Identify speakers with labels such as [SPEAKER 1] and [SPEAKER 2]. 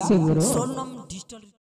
[SPEAKER 1] से गुरु
[SPEAKER 2] सोनम डिजिटल